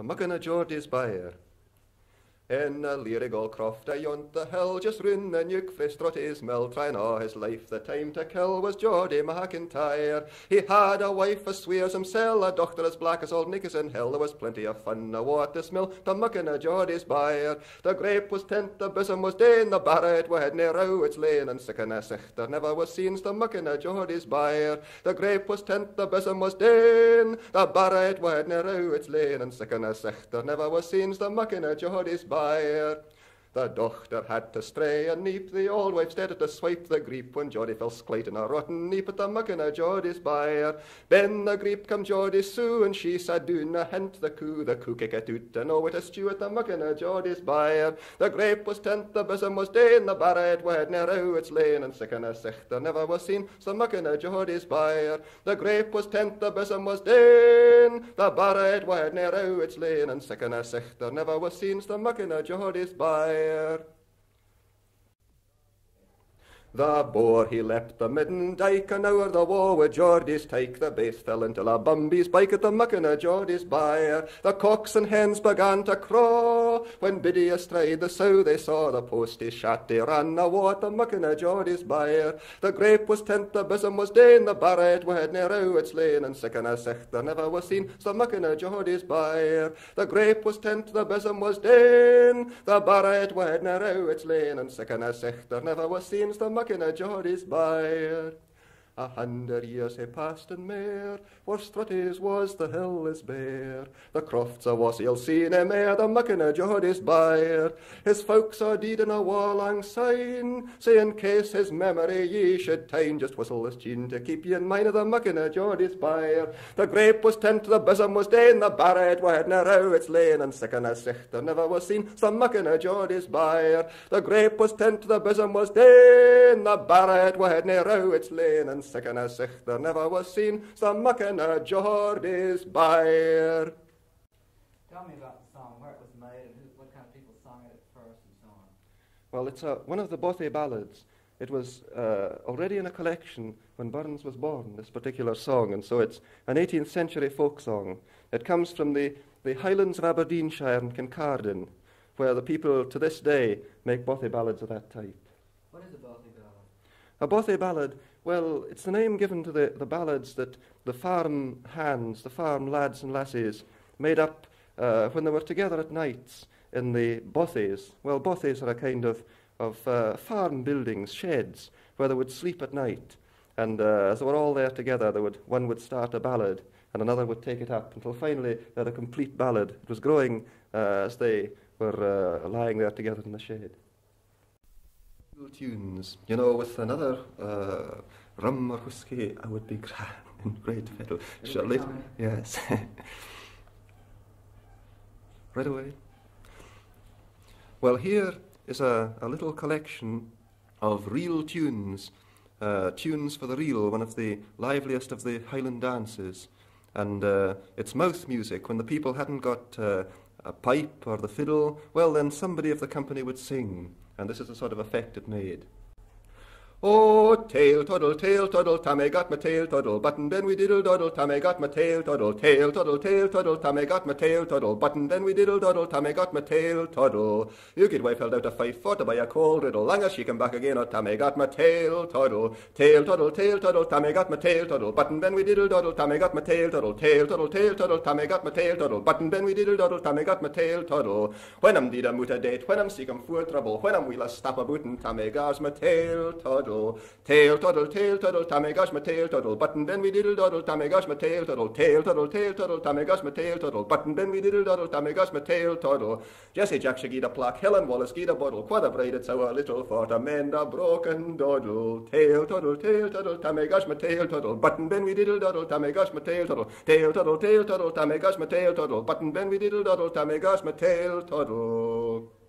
the muckin of Geordie's Byre. In a lyric all croft a yont the hell just rin the yuk fristrot his mel trying all his life the time to kill was Geordie McIntyre. He had a wife as swears himself, a doctor as black as old Nickers in hell. There was plenty of fun a water mill, the muckin a Geordie's byre. The grape was tent, the bosom was dane, the barret had near row its lane, and sick and a there never was seen the muckin of Geordie's byre. The grape was tent, the bosom was dane, the barret had near row its lane, and sick and a there never was seen the muckin a Geordie's byre fire. The dochter had to stray and neep, the old wife stead to swipe the greep, when Geordie fell skleight in a rotten neep at the muck in a Geordie's byre. Ben the greep come Geordie Sue, and she said, na hent the coo, the coo kick it out, and oh, it a stew at the muck in a Geordie's byre. The grape was tent, the bosom was dane, the barret wed near out its lane, and sick in a sichter never was seen, so muck in a Geordie's byre. The grape was tent, the bosom was dane, the barret wed near out its lane, and sick in a sichter never was seen, so muck in a Geordie's byre ir The boar he leapt the midden dyke, and o'er the war with Geordie's take. The base fell into a Bumby's bike at the muckin of Geordie's byre. The cocks and hens began to craw, when Biddy astride the sow they saw the postie shot. They ran a war at the muckin of Geordie's byre. The grape was tent, the bosom was dane, the barret had near out its lane, and sick and a sech there never was seen, so muckin of Geordie's byre. The grape was tent, the bosom was dane, the barret had near out its lane, and sick and a sech there never was seen, so mucking a Geordie's byre. A hundred years hae passed and mair, where Strutties was the hill is bare. The crofts a was he'll see nae mair, the muckin a Geordie's byre. His folks are deed in a war lang sign, say in case his memory ye should tine, just whistle this tune to keep ye in mind of the muckin a Geordie's byre. The grape was tent, the bosom was dane, the barret were na row its lane, and sick a sichter never was seen, some muckin a Geordie's byre. The grape was tent, the bosom was dane, the barret were na row its lane, and second sich there never was seen, some mucking a Geordie's byre. Tell me about the song, where it was made, and who, what kind of people sang it at first, and so on. Well, it's a, one of the Bothy ballads. It was uh, already in a collection when Burns was born, this particular song, and so it's an 18th century folk song. It comes from the, the Highlands of Aberdeenshire and Kincardine, where the people to this day make Bothy ballads of that type. What is a Bothy ballad? A Bothy ballad well, it's the name given to the, the ballads that the farm hands, the farm lads and lassies, made up uh, when they were together at nights in the bothies. Well, bothies are a kind of, of uh, farm buildings, sheds, where they would sleep at night. And uh, as they were all there together, they would, one would start a ballad, and another would take it up until finally they had a complete ballad. It was growing uh, as they were uh, lying there together in the shade tunes. You know, with another uh, rum or whiskey, I would be grand and great fiddle. Shall it? Yes. right away. Well, here is a, a little collection of real tunes, uh, tunes for the reel, one of the liveliest of the Highland dances. And uh, it's mouth music. When the people hadn't got uh, a pipe or the fiddle, well, then somebody of the company would sing. And this is the sort of effect it made. Oh, tail toddle, tail toddle, Tammy got my tail toddle, button then we diddle doddle, Tammy got my tail toddle, tail toddle, tail toddle, Tammy got my tail toddle, button then we diddle doddle, Tammy got my tail toddle. You get wife held out a fight for to buy a cold riddle, long as she come back again, oh Tammy got my tail toddle, tail toddle, tail toddle, Tammy got my tail toddle, button then we diddle doddle, Tammy got my tail toddle, tail toddle, tail toddle, Tammy got my tail toddle, button then we diddle doddle, Tammy got my tail toddle. When I'm did a moot a date, when I'm sick I'm full trouble, when I'm wheel a stop a bootin, Tammy got my tail toddle, tail tail toddle, tail toddle, Tammy gosh, my tail toddle, button then we diddle doddle, Tammy gosh, my tail toddle, tail toddle, tail toddle, Tammy gosh, my tail toddle, button then we diddle doddle, Tammy gosh, my tail toddle. Jesse Jack the plaque, Helen Wallace gee the bottle, quad a braided so a little for to mend a broken doddle, tail toddle, tail toddle, Tammy gosh, my tail toddle, button then we diddle doddle, Tammy gosh, my tail toddle, tail toddle, tail toddle, Tammy gosh, my tail toddle, button then we diddle doddle, Tammy gosh, my tail toddle.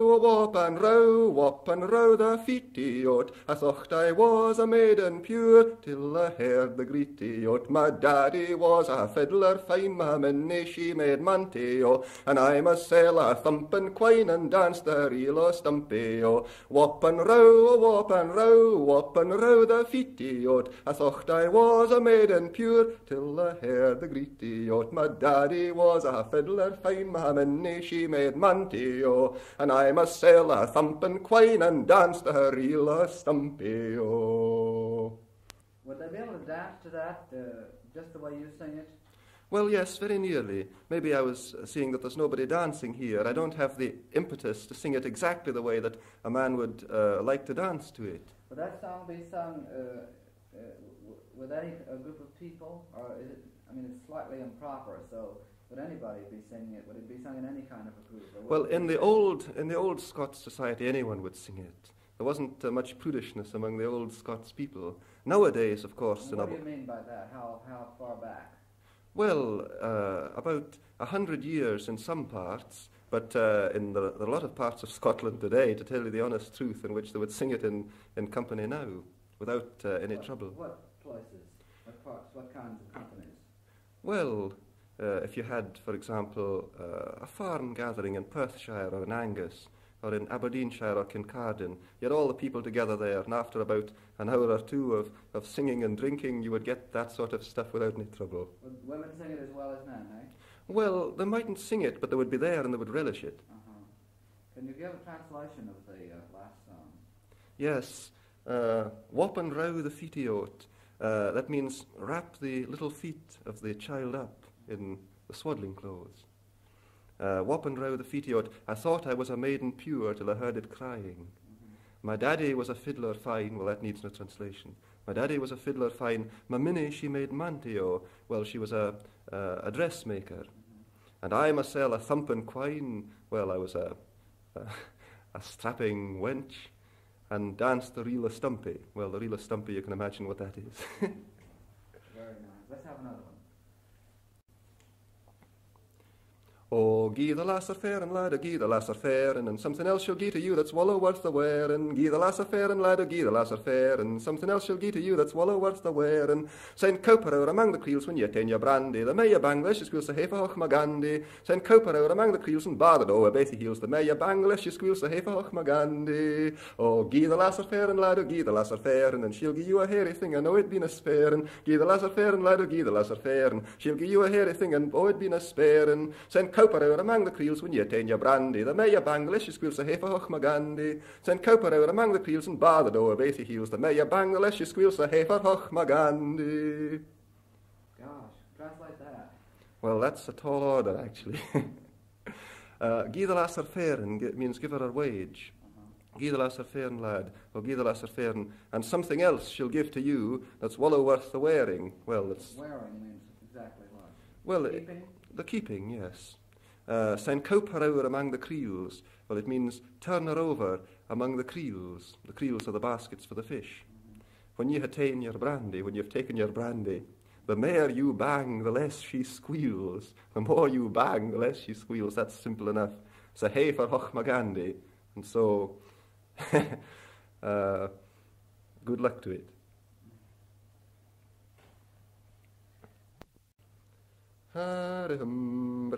Wop and row, wop and row the feety oat. I thought I was a maiden pure till I heard the greety oat. My daddy was a fiddler fine, my minnie she made manty o. And I must sail a thumpin' quine and dance the reel o stumpy o. Wop and row, wop and row, wop and row the feety oat. I thought I was a maiden pure till I heard the greety oat. My daddy was a fiddler fine, my minnie she made manty o. And I must sail a thumpin' quine and dance the reel o stumpy o. Would they be able to dance to that uh, just the way you sing it? Well, yes, very nearly. Maybe I was uh, seeing that there's nobody dancing here. I don't have the impetus to sing it exactly the way that a man would uh, like to dance to it. Would that song be sung uh, uh, with any a group of people, or is it? I mean, it's slightly improper. So, would anybody be singing it? Would it be sung in any kind of a group? Well, in the old in the old Scots society, anyone would sing it. There wasn't uh, much prudishness among the old Scots people. Nowadays, of course, in What do you mean by that? How how far back? well, uh, about a hundred years in some parts, but uh, in the, the lot of parts of Scotland today, to tell you the honest truth, in which they would sing it in, in company now, without uh, any what, trouble. What places? What parts? What kinds of companies? Well, uh, if you had, for example, uh, a farm gathering in Perthshire or in Angus, or in Aberdeenshire or Kincardine, you had all the people together there, and after about an hour or two of, of singing and drinking, you would get that sort of stuff without any trouble. Would women sing it as well as men? Eh? Well, they mightn't sing it, but they would be there and they would relish it. Uh-huh. Can you give a translation of the uh, last song? Yes, uh, wop and row the feety oat. Uh, that means wrap the little feet of the child up in the swaddling clothes. Uh, the feety. I thought I was a maiden pure till I heard it crying. My daddy was a fiddler fine. Well, that needs no translation. My daddy was a fiddler fine. My minnie she made mantio. Well, she was a, uh, a dressmaker. And I mysel a thumpin' quine. Well, I was a, a, a strapping wench and danced the reel of stumpy. Well, the reel of stumpy, you can imagine what that is. Very nice. Let's have another one. Oh, gie the lass a and lad, oh, gie the lass a fair, and, and something else she'll gie to you that's wallow worth the wearing. Gie the lass a and lad, oh, gie the lass a and something else she'll gie to you that's wallow worth the wearing. Saint Cowper out among the creels when you attain your brandy, the may banglish, you squeals the heifer hoch magandi. Saint Cowper out among the creels and oh, a bethy heels, the may banglish, you squeals the heifer hoch magandi. Oh, gie the lass a and lad, oh, gie the lass a fair, and she'll gie you a hairy thing, I know it been a sparing. Gie the lass a and lad, oh, gie the lass a and she'll gie you a hairy thing, and oh, it been a oh, sparing. Saint Out among the creels when you attain your brandy, the may banglish, you squeals a heifer hoch magandi. Saint Cowper out among the creels and bar the door a bethy heels, the may banglish, you squeals the heifer hoch magandi. Gosh, translate that. Well, that's a tall order, actually. uh, Gie the lass her fairen gi- means give her her wage. Uh-huh. Gie the lass her fairen, lad, or the lass her fairen, and something else she'll give to you that's wallow worth the wearing. Well, it's Wearing means exactly what? well it- the keeping, yes. Uh, cope her over among the creels. Well, it means turn her over among the creels. The creels are the baskets for the fish. When you attain your brandy, when you've taken your brandy, the more you bang, the less she squeals. The more you bang, the less she squeals. That's simple enough. A hay for hoch magandi. And so, uh, good luck to it. Hare hum bra hari herum hare hi herum hum ri hare hum da herum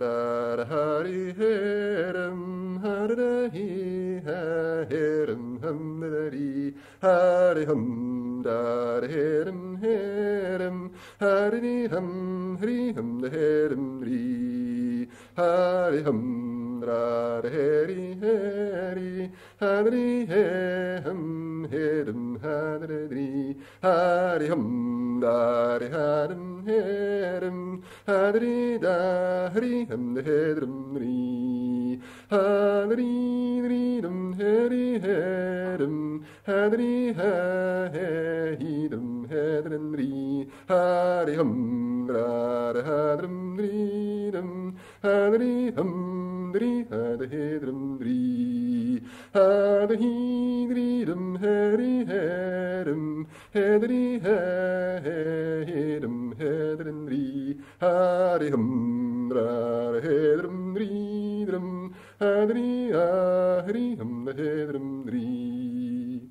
herum hare hum hri hum herum ri hare hum ra heri heri hare hum hri hum de hedrum ri Hadri ri dum heri hedum Hadri ha he dum hedrum ri Hari hum da ri dum Hadri hum dri ha de hedrum ri Hadri dri dum heri hedum ha dum hedrum ri Hari hum ra hedrum ri drum ahri, hum, the hedrum, dri. Heider a hitty at a hum dum hadri, heider a hitty at a hum dum haddy, heider a hitty at a hum dum hadri, heider a hitty at a hum dum hay, hurry at a heedrum hum dum heider a hurry at a heedrum hum dum hay, hurry at a heedrum hum dum heider a hurry at a heedrum hum dum he, a hitty at hadri, at a hum dum hadri,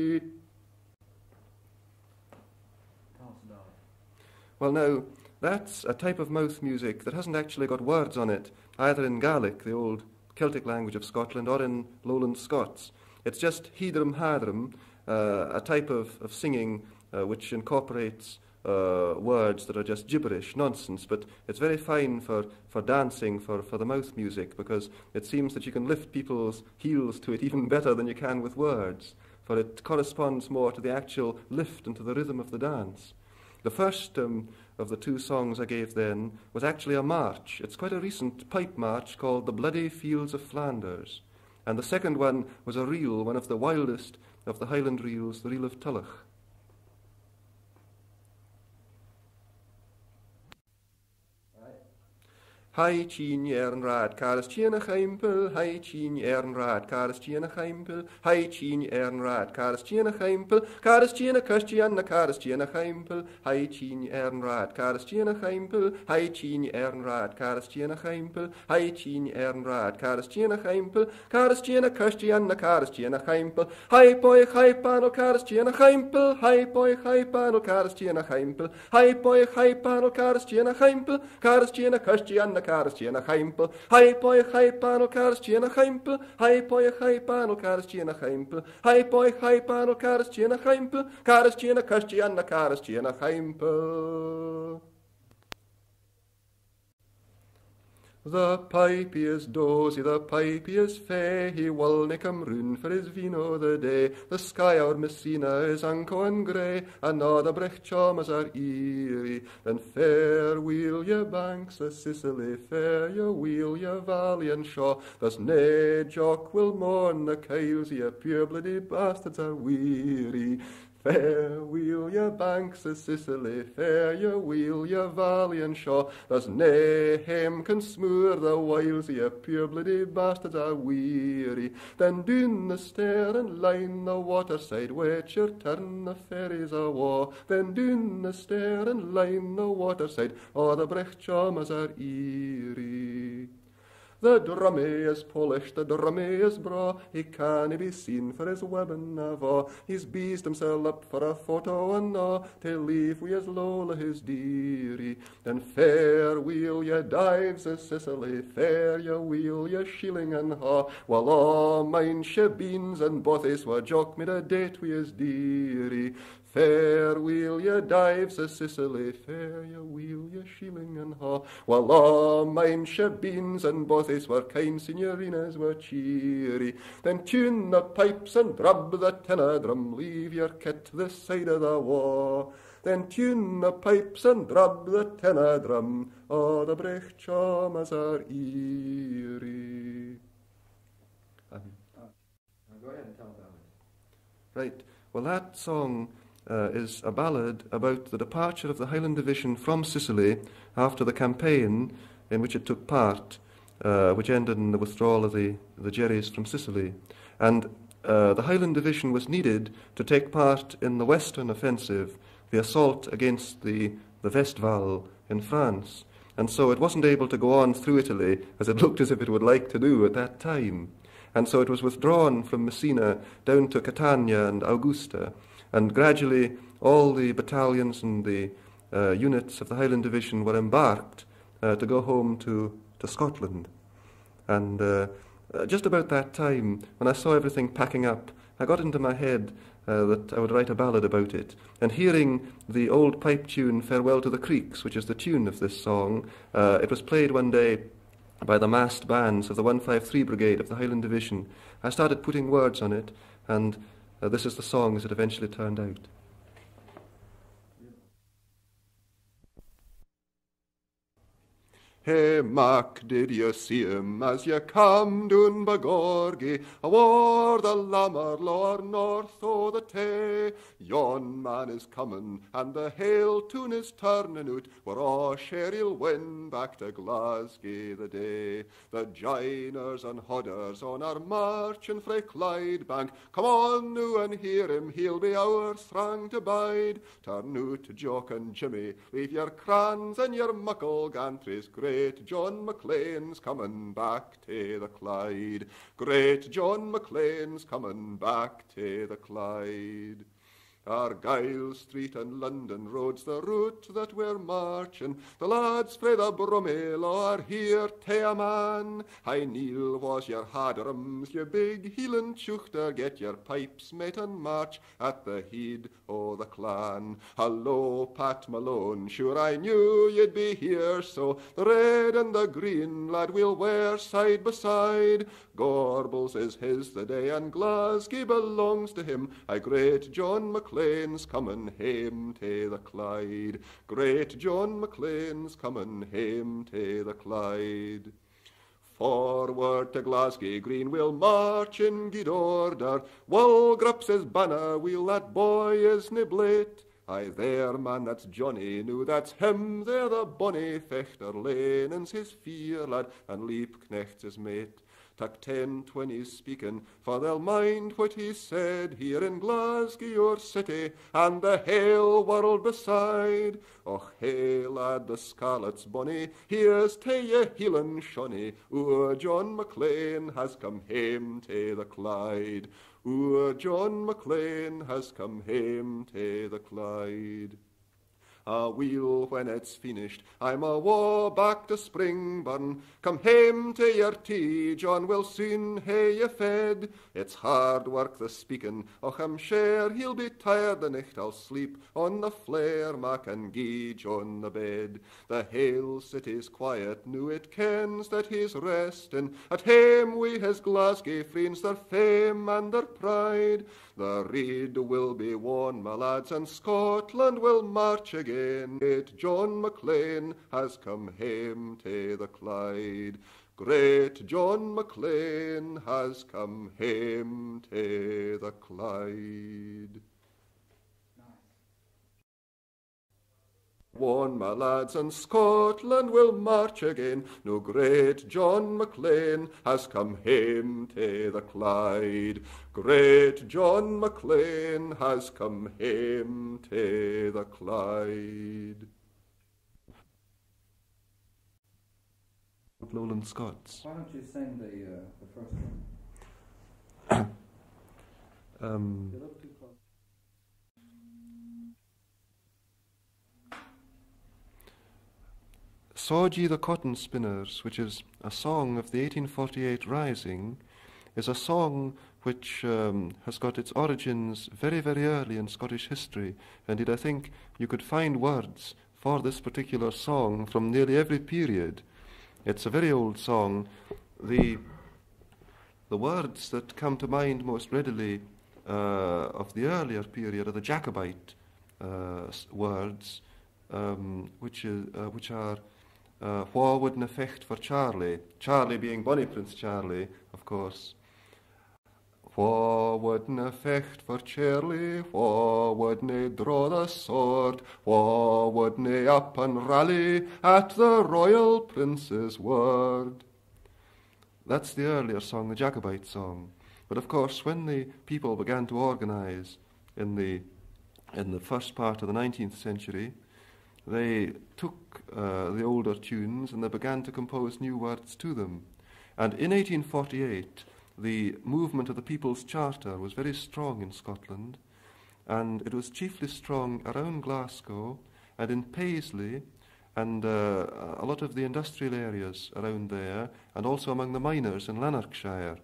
Well, no, that's a type of mouth music that hasn't actually got words on it, either in Gaelic, the old Celtic language of Scotland, or in Lowland Scots. It's just Hedrum Hadrum, uh, a type of, of singing uh, which incorporates uh, words that are just gibberish, nonsense, but it's very fine for, for dancing, for, for the mouth music, because it seems that you can lift people's heels to it even better than you can with words, for it corresponds more to the actual lift and to the rhythm of the dance. The first um, of the two songs I gave then was actually a march. It's quite a recent pipe march called The Bloody Fields of Flanders. And the second one was a reel, one of the wildest of the Highland reels, the Reel of Tulloch. Hai ern rad, caras chien a chaimpel, hai ern rad, caras chien a chaimpel, hai rad, caras chien a chaimpel, caras chien a christian na chien a chaimpel, hai ern rad, caras chien a chaimpel, hai ern rad, caras chien a chaimpel, hai rad, caras chien a chaimpel, caras chien a christian na chien a chaimpel, hai boy hai panel chien a chaimpel, hai boy hai panel chien a chaimpel, hai boy hai panel caras chien a chaimpel, caras chien a christian na caras chien a chaimpel, hai boy hai panel caras chien a chaimpel, hai boy hai panel caras chien a chaimpel, hai boy hai panel caras chien a chaimpel, caras chien a christian na caras The pipe is dozy, the pipe is fay, he will nick him roon for his vino the day. The sky o'er Messina is and grey, and all the brecht chalmers are eerie. Then fair wheel ye banks of Sicily, fair ye wheel ye valley and shaw. There's nae jock will mourn the kiles, ye pure bloody bastards are weary. Fair wheel ye banks of Sicily, fair ye wheel ye valley and shaw. There's nae hame can smoor the whiles ye pure bloody bastards are weary. Then doon the stair and line the waterside, wait your turn the ferries a war. Then doon the stair and line the waterside, or the brecht chalmers are eerie. The drummy is polished, the drummy is braw, he can't be seen for his weapon awe. He's beast himself up for a photo and all, to leave we his Lola his dearie. Then fair wheel ye dives of Sicily, fair ye wheel ye shilling and haw, while all mine shebeens and bothies were jock me the date we his dearie. Fair wheel ye dives of Sicily, fair ye wheel ye shilling and haw, while all mine shebeens and bothies were kind signorinas were cheery. Then tune the pipes and drub the tenor drum, leave your kit this side of the war. Then tune the pipes and drub the tenor drum, all the brecht chalmers are eerie. Um, Now go ahead and tell about it. Right. Well, that song uh, is a ballad about the departure of the Highland Division from Sicily after the campaign in which it took part, uh, which ended in the withdrawal of the, the Jerrys from Sicily. And uh, the Highland Division was needed to take part in the Western offensive, the assault against the, the Westphal in France. And so it wasn't able to go on through Italy as it looked as if it would like to do at that time. And so it was withdrawn from Messina down to Catania and Augusta. And gradually, all the battalions and the uh, units of the Highland Division were embarked uh, to go home to, to Scotland. And uh, uh, just about that time, when I saw everything packing up, I got into my head uh, that I would write a ballad about it. And hearing the old pipe tune, Farewell to the Creeks, which is the tune of this song, uh, it was played one day by the massed bands of the 153 Brigade of the Highland Division. I started putting words on it, and uh, this is the song as it eventually turned out. Hey, Mac, did you see him as you come down Bagorgy, awar the lammer lower north o' the Tay? Yon man is coming, and the hail tune is turning out, we're all sure he'll win back to Glasgow the day. The joiners and hodders on our marching frae Clyde bank, come on now and hear him, he'll be our throng to bide. Turn out, Jock and Jimmy, leave your crans and your muckle gantries great. Great John Maclean's coming back to the Clyde. Great John Maclean's coming back to the Clyde. Argyle Street and London road's the route that we're marching. The lads frae the Brummel are here to a man. Hi Neil was your hadrums, you big heeling chuchter, get your pipes, mate, and march at the head o' the clan. Hallo, Pat Malone, sure I knew ye'd be here, so the red and the green, lad, we'll wear side by side. Gorbals is his the day, and Glasgow belongs to him. I great John Maclean's coming hame to the Clyde. Great John Maclean's coming hame to the Clyde. Forward to Glasgow Green we'll march in good order. Walgrups his banner, we'll that boy is niblate. Aye, there, man, that's Johnny, new that's him, there the bonny fechter, Lenin's his fear lad, and Liebknecht's his mate. Tak ten, twenty speaking, for they'll mind what he said here in Glasgow, your city, and the hale world beside. Och, hey, lad, the scarlet's bonny, here's tae ye heelan shonny, oor John Maclean has come hame tae the Clyde. Oor John Maclean has come hame tae the Clyde. A wheel when it's finished, I'm a war back to Springburn. Come hame to your tea, John will soon hae ye fed. It's hard work the speaking, och I'm sure he'll be tired the nicht. I'll sleep on the flare, Mac and gie John the bed. The hale city's quiet, new it kens that he's resting. At hame we his Glasgow friends, their fame and their pride. The reed will be worn, my lads, and Scotland will march again. Great John Maclean has come hame to the Clyde. Great John Maclean has come hame to the Clyde. One, my lads, and Scotland will march again. No great John Maclean has come hame to the Clyde. Great John Maclean has come hame to the Clyde. Lowland Scots. Why don't you sing the, uh, the first one? Um, You're a little too close. Sawed Ye the Cotton Spinners, which is a song of the 1848 Rising, is a song which um, has got its origins very, very early in Scottish history. Indeed, I think you could find words for this particular song from nearly every period. It's a very old song. The, the words that come to mind most readily uh, of the earlier period are the Jacobite uh, words, um, which, is, uh, which are uh, Wha wouldna fecht for Charlie? Charlie being Bonnie Prince Charlie, of course. Wouldna fecht for Charlie? Wha wouldna draw the sword? Wha wouldna up and rally at the royal prince's word? That's the earlier song, the Jacobite song. But of course, when the people began to organize in the, in the first part of the 19th century, they took uh, the older tunes and they began to compose new words to them. And in 1848, the movement of the People's Charter was very strong in Scotland, and it was chiefly strong around Glasgow and in Paisley and uh, a lot of the industrial areas around there, and also among the miners in Lanarkshire.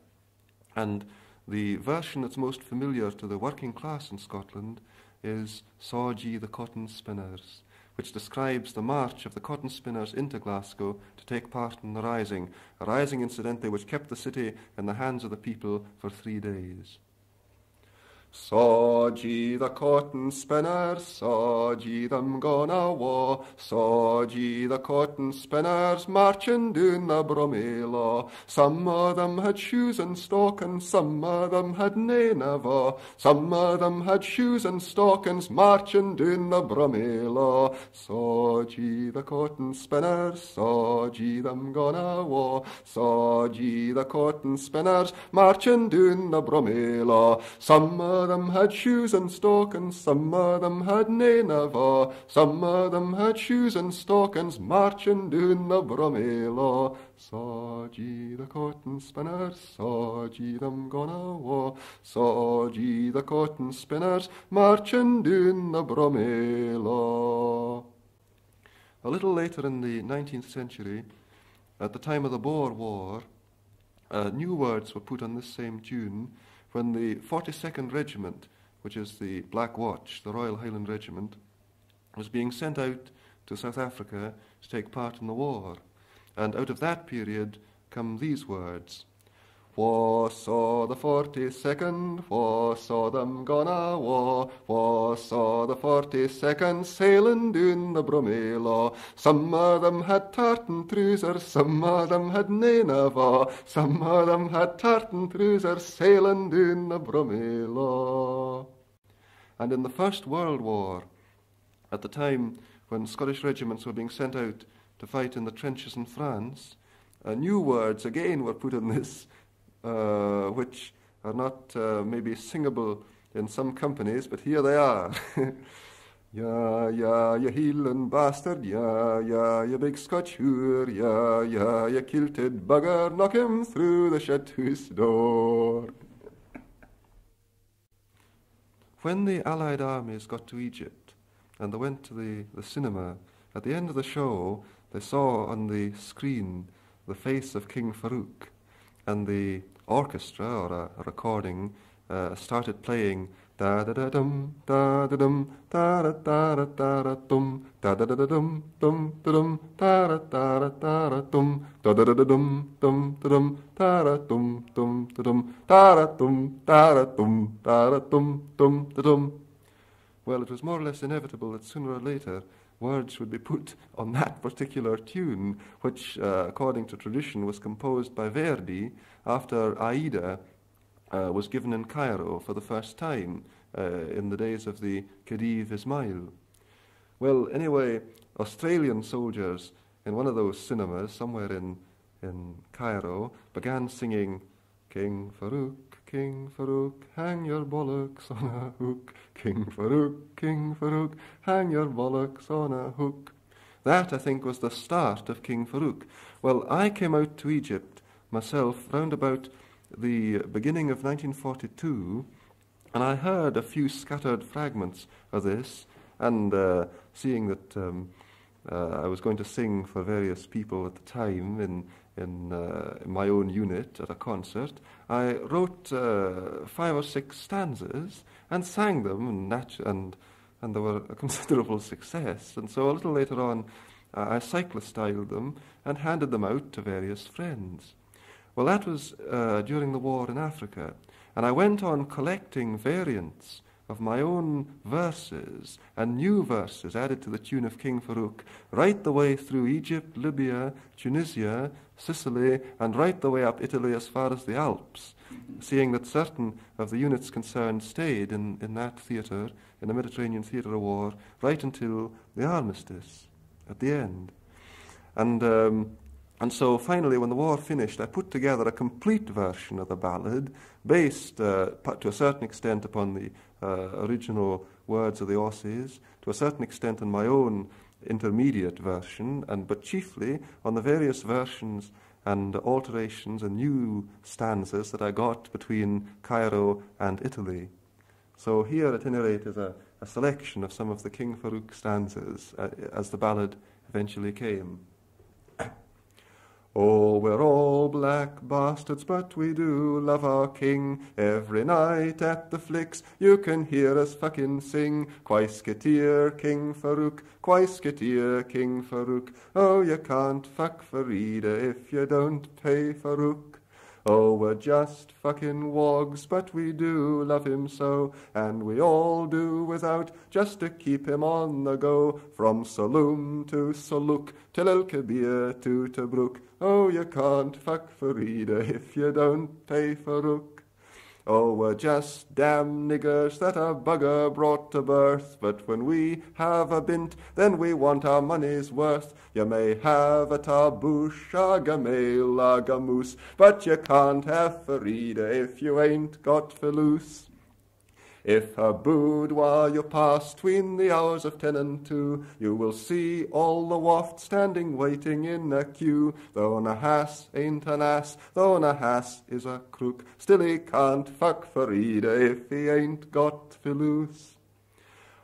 And the version that's most familiar to the working class in Scotland is Ye the Cotton Spinners, which describes the march of the cotton spinners into Glasgow to take part in the rising, a rising incidentally which kept the city in the hands of the people for three days. Saw ye the cotton spinners, saw ye them gone war, saw ye the cotton spinners marching down the Broomielaw. Some of them had shoes and stockings, some of them had nane of. Some of them had shoes and stockings marching down the Broomielaw. Saw ye the cotton spinners, saw ye them gone war, saw ye the cotton spinners marching down the Broomielaw. Some them had shoes and stockings, some of them had nane of a. Some of them had shoes and stockings marching down the Broomielaw. Saw ye the cotton spinners, saw ye them gone a war, saw ye the cotton spinners marching down the Broomielaw. A little later in the 19th century, at the time of the Boer War, uh, new words were put on this same tune when the 42nd Regiment, which is the Black Watch, the Royal Highland Regiment, was being sent out to South Africa to take part in the war. And out of that period come these words. War saw the 42nd, war saw them gone a war, war saw the 42nd sailing down the Broomielaw. Some of them had tartan trousers, some of them had nane of some of them had tartan trousers sailing down the Broomielaw. And in the First World War, at the time when Scottish regiments were being sent out to fight in the trenches in France, uh, new words again were put in this, which are not uh, maybe singable in some companies, but here they are. Yeah, yeah, you heeling bastard, yeah, yeah, you big Scotch hoor, yeah, yeah, you kilted bugger, knock him through the chateau's door. when the Allied armies got to Egypt and they went to the, the cinema, at the end of the show, they saw on the screen the face of King Farouk, and the orchestra or a, recording uh, started playing da da da dum da da dum da da da da da da dum da da da da dum dum da dum da da da da da da dum da da da da dum dum da dum da da dum dum da dum da da dum da da dum da da dum dum da dum. Well, it was more or less inevitable that sooner or later words would be put on that particular tune, which, uh, according to tradition, was composed by Verdi after Aida uh, was given in Cairo for the first time uh, in the days of the Khedive Ismail. Well, anyway, Australian soldiers in one of those cinemas somewhere in, in Cairo began singing King Farouk, King Farouk, hang your bollocks on a hook. King Farouk, King Farouk, hang your bollocks on a hook. That, I think, was the start of King Farouk. Well, I came out to Egypt myself round about the beginning of 1942, and I heard a few scattered fragments of this, and uh, seeing that um, uh, I was going to sing for various people at the time in, in, uh, in my own unit at a concert, I wrote uh, five or six stanzas and sang them, and, and, and they were a considerable success. And so a little later on, I cyclostyled them and handed them out to various friends. Well, that was uh, during the war in Africa, and I went on collecting variants of my own verses and new verses added to the tune of King Farouk, right the way through Egypt, Libya, Tunisia, Sicily, and right the way up Italy as far as the Alps, seeing that certain of the units concerned stayed in, in that theatre, in the Mediterranean theatre of war, right until the armistice at the end. And um, and so finally, when the war finished, I put together a complete version of the ballad based uh, to a certain extent upon the uh, original words of the Aussies, to a certain extent on my own intermediate version, and but chiefly on the various versions and alterations and new stanzas that I got between Cairo and Italy. So here, at any rate, is a, a selection of some of the King Farouk stanzas uh, as the ballad eventually came. Oh, we're all black bastards, but we do love our king. Every night at the flicks, you can hear us fucking sing. Quaisketeer, King Farouk, Quaisketeer, King Farouk. Oh, you can't fuck Farida if you don't pay Farouk. Oh, we're just fucking wogs, but we do love him so, and we all do without just to keep him on the go. From Saloom to Saluk, till El Kabir to Tobruk. Oh, you can't fuck Farida if you don't pay Farouk. Oh, we're just damn niggers that a bugger brought to birth. But when we have a bint, then we want our money's worth. You may have a tarboosh, a gamel, a gamoose, but you can't have Farida if you ain't got Faloose. If her boudoir you pass tween the hours of ten and two, you will see all the waft standing waiting in a queue. Though an ass ain't an ass, though an ass is a crook, still he can't fuck Farida if he ain't got Philoos.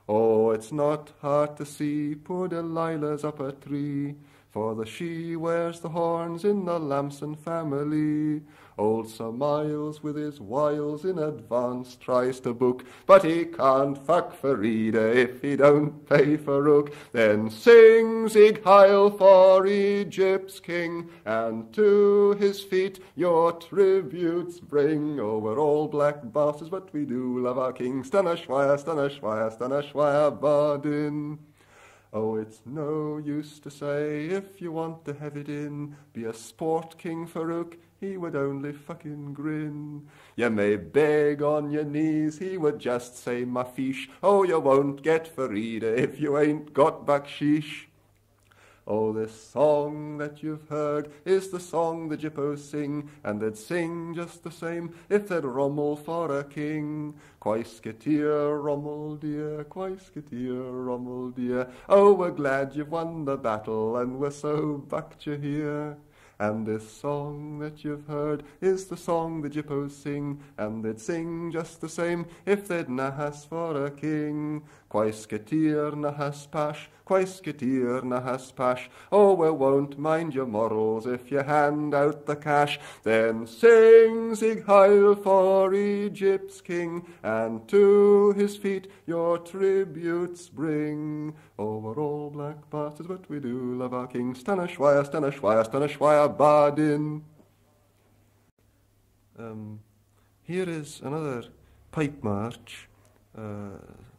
Oh, it's not hard to see poor Delilah's up a tree, for the she wears the horns in the Lampson family. Old Sir Miles with his wiles in advance tries to book, but he can't fuck for Farida if he don't pay for Rook. Then sings Sieg Heil for Egypt's king, and to his feet your tributes bring. Oh, all black bastards, but we do love our king. Schweier, Stana Schweier, Badin. Oh, it's no use to say if you want to have it in, be a sport king Farouk, he would only fucking grin. You may beg on your knees, he would just say mafish. Oh, you won't get Farida if you ain't got bakshish. Oh, this song that you've heard is the song the Jippos sing, and they'd sing just the same if they'd rommel for a king. Quaisketeer, rommel dear, quaisketeer, rommel dear. Oh, we're glad you've won the battle, and we're so backed you here. And this song that you've heard is the song the Jippos sing, and they'd sing just the same if they'd nahas for a king. Quaisketeer nahas pash, quaisketeer nahas pash. Oh, we won't mind your morals if you hand out the cash. Then sing Sieg Heil for Egypt's king, and to his feet your tributes bring. Oh, we're all black bastards, but we do love our king. Schweier, Stana Schweier, Badin. Um, here is another pipe march. Uh,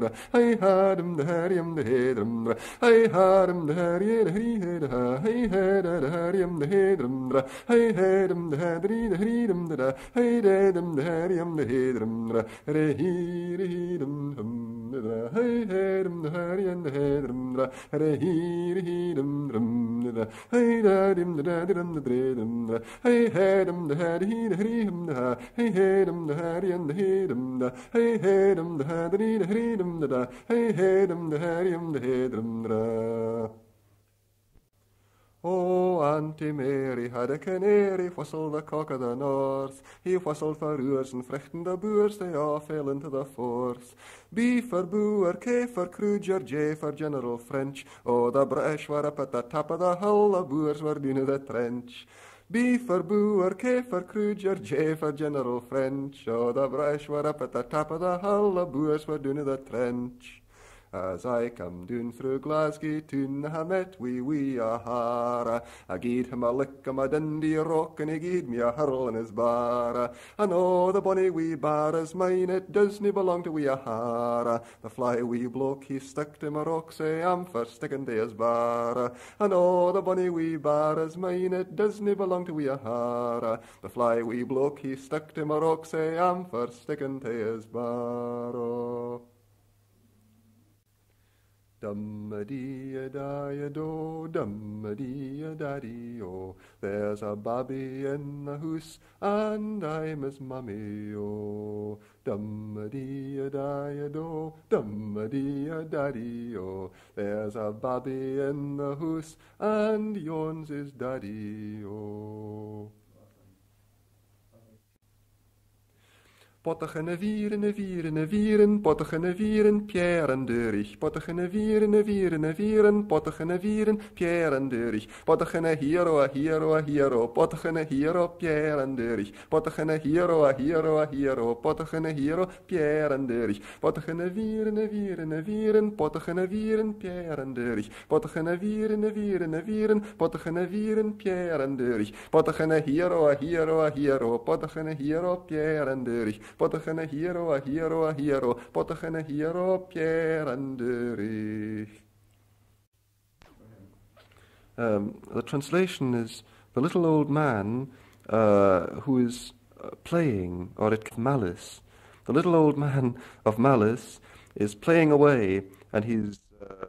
da da hey hadum da hari um the hey dum da hey hadum da hari da hari hey da hey hey da da the hey dum da hey hey dum da hari da hari dum da hey da dum da hari um the hey dum ra re hi re hi dum dum ra hey hey dum da the dum ra re hi re hi dum da da da da da da hum da hey hey dum the hey dum da hey dum da hari da hari dum da hey hey dum da hari um the Oh, Auntie Mary had a canary, whistled the cock of the north. He whistled for oors and frechten the boers, they all fell into the force. B for Boer, K for Kruger, J for General French. Oh, the British were up at the top of the hill, the Boers were down in the trench. B for Boer, K for Kruger, J for General French. Oh, the British were up at the top of the hill, the Boers were down in the trench. As I come down through Glasgow to ha met wee wee O'Hara. I gied him a lick of my Dundee rock and he gied me a hurl in his bar. I know the bonny wee bar is mine, it doesn't belong to wee O'Hara. The fly wee bloke he stuck to my rock, say I'm for sticking to his bar. I know the bonny wee bar is mine, it doesn't belong to wee O'Hara. The fly wee bloke he stuck to my rock, say I'm for sticking to his bar. Oh. Dum-a-dee-a die do, dum-a-dee-a daddy o. There's a babby in the house, and I'm his mummy o. Dum-a-dee-a die do, dum-a-dee-a daddy o. There's a babby in the house, and yon's his daddy Pottige vieren, vieren, vieren, pottige vieren, pieren deurig. Pottige vieren, vieren, vieren, pottige vieren, pieren deurig. Pottige hero hero hero pottige hiero, pieren deurig. Pottige hero hero hero pottige hiero, pieren deurig. Pottige vieren, vieren, vieren, pottige vieren, pieren deurig. Pottige vieren, vieren, vieren, pottige vieren, pieren deurig. Pottige hero hero hero pottige Pierre pieren deurig. Pottigene hero, a hero, a hero, pottigene hero, Pierre en Deurig. Um, the translation is the little old man uh, who is uh, playing, or it malice. The little old man of malice is playing away, and he's. Uh,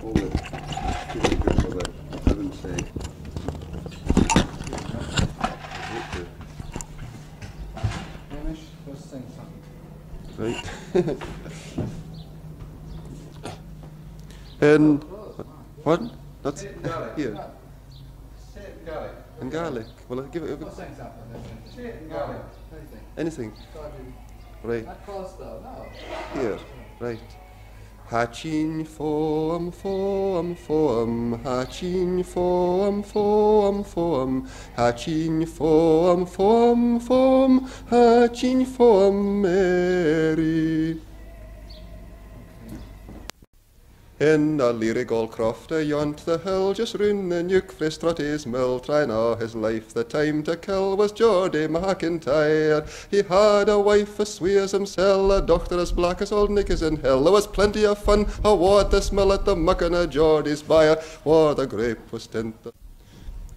Hold it. Give it a good for that. I wouldn't say. Sing something. right. and what? That's Say it in Gaelic. here Say it in Gaelic. in Gaelic. Well, give it We'll sing something. Say it in Gaelic. Anything. anything. So I do- Right Not close though, no. here. Right. Hachin foam foam foam Hachin foam foam foam Hachin foam foam foam Hachin foam Mary In a lyric all croft a yont the hill just run yuk fristrot his mill trying all ah, his life the time to kill was Geordie McIntyre he had a wife as sweet as himself a doctor as black as old Nick is in hell there was plenty of fun a what the smell at the muck and a Geordie's byre war the grape was tint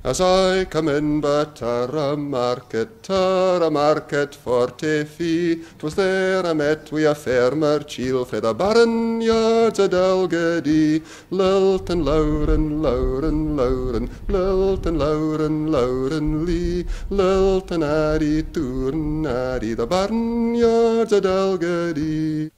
as I come in but Turra market, Turra market for Tiffy, 'twas there I met wi' a farmer chiel frae the barren yards o Delgaty. Lilt and Lauren, Lauren, Lauren, Lilt and Lauren, Lauren Lee, and Addy, Turin, Addy, the barren yards o Delgaty.